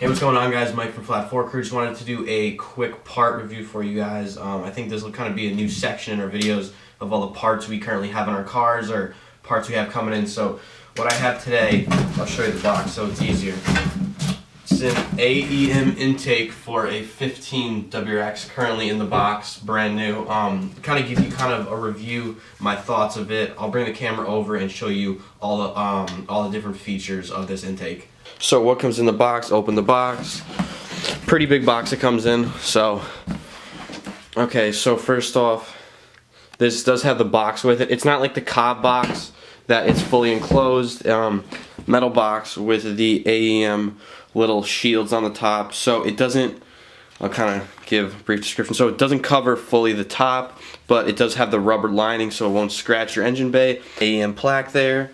Hey, what's going on, guys? Mike from Flat Four Crew. Just wanted to do a quick part review for you guys. Um, I think this will kind of be a new section in our videos of all the parts we currently have in our cars or parts we have coming in. So, what I have today, I'll show you the box so it's easier. An AEM intake for a 15 WRX currently in the box, brand new. Um, kind of give you kind of a review, my thoughts of it. I'll bring the camera over and show you all the um, all the different features of this intake. So what comes in the box, open the box. Pretty big box it comes in, so. Okay, so first off, this does have the box with it. It's not like the Cobb box that it's fully enclosed. Um, metal box with the AEM little shields on the top. So it doesn't, I'll kind of give a brief description. So it doesn't cover fully the top, but it does have the rubber lining so it won't scratch your engine bay. AEM plaque there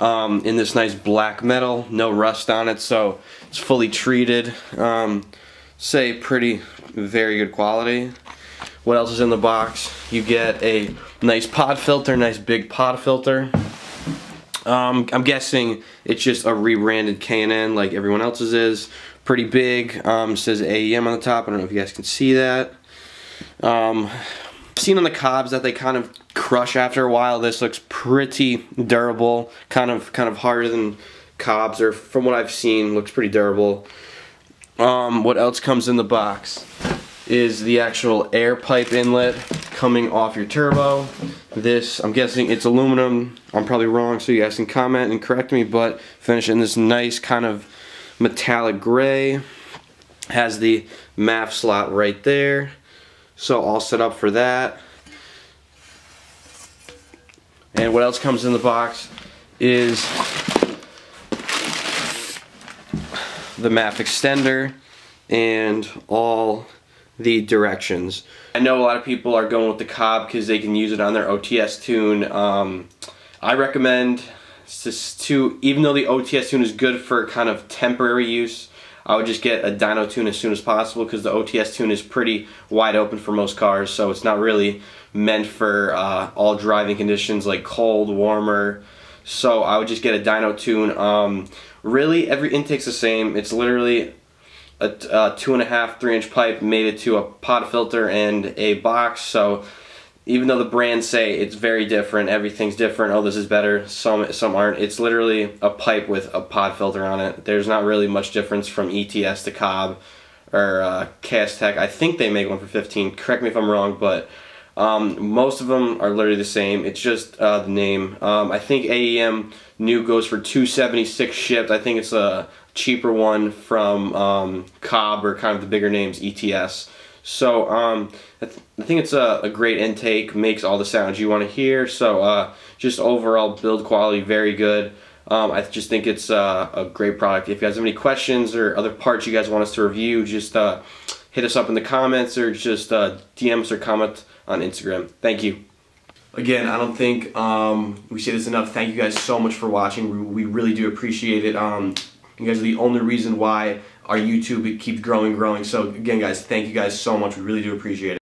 um, in this nice black metal, no rust on it, so it's fully treated. Um, say pretty, very good quality. What else is in the box? You get a nice pod filter, nice big pod filter. Um, I'm guessing it's just a rebranded K&N like everyone else's is. Pretty big. Um, says AEM on the top. I don't know if you guys can see that. Um, seen on the Cobbs that they kind of crush after a while. This looks pretty durable, kind of kind of harder than Cobbs, or from what I've seen, looks pretty durable. Um, what else comes in the box is the actual air pipe inlet coming off your turbo. This, I'm guessing it's aluminum. I'm probably wrong, so you guys can comment and correct me, but finish in this nice kind of metallic gray. Has the MAF slot right there. So all set up for that. And what else comes in the box is the MAF extender and all the directions. I know a lot of people are going with the Cobb because they can use it on their OTS tune. Um, I recommend to, even though the OTS tune is good for kind of temporary use, I would just get a dyno tune as soon as possible because the OTS tune is pretty wide open for most cars, so it's not really meant for uh, all driving conditions like cold, warmer. So I would just get a dyno tune. Um, really, every intake's the same. It's literally a, a two and a half, three inch pipe made it to a pod filter and a box. So even though the brands say it's very different, everything's different, oh this is better, some some aren't, it's literally a pipe with a pod filter on it. There's not really much difference from ETS to Cobb or uh, Casteck. I think they make one for 15, correct me if I'm wrong, but um, most of them are literally the same. It's just uh, the name. Um, I think AEM new goes for 276 shipped. I think it's a cheaper one from um, Cobb or kind of the bigger names, ETS. So um, I, th I, think it's a, a, great intake, makes all the sounds you want to hear. So uh, just overall build quality, very good. Um, I just think it's uh, a great product. If you guys have any questions or other parts you guys want us to review, just uh, hit us up in the comments or just uh, DM us or comment on Instagram. Thank you. Again, I don't think um, we say this enough. Thank you guys so much for watching. We, we really do appreciate it. You guys are the only reason why our YouTube keeps growing, growing. So again, guys, thank you guys so much. We really do appreciate it.